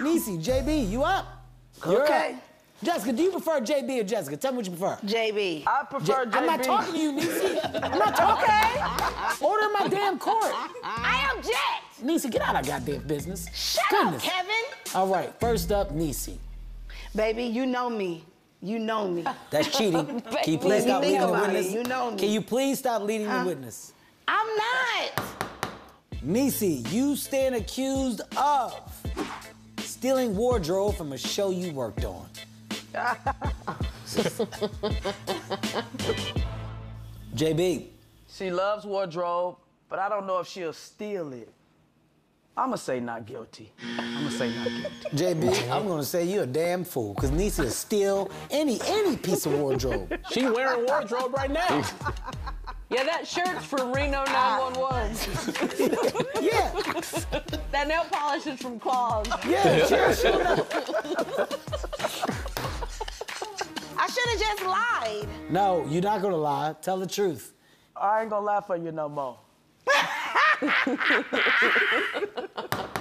Niecy, JB, you up? You're Okay. up. Jessica, do you prefer JB or Jessica? Tell me what you prefer. JB. I prefer JB. I'm not talking to you, Niecy. I'm not talking. Order my damn court. I object. Niecy, get out of goddamn business. Shut Goodness. up, Kevin. All right, first up, Niecy. Baby, you know me. You know me. That's cheating. Can you Let please me stop leading the about it. witness? You know me. Can you please stop leading the witness? I'm not. Niecy, you stand accused of stealing wardrobe from a show you worked on. JB, She loves wardrobe, but I don't know if she'll steal it. I'ma say not guilty. I'ma say not guilty. JB, I'm gonna say you're a damn fool, cause Niecy will steal any any piece of wardrobe. She wearing wardrobe right now. Yeah, that shirt's from Reno ah. 911. Yeah, that nail polish is from Claws. yeah, sure, sure. I should have just lied. No, you're not gonna lie. Tell the truth. I ain't gonna lie for you no more.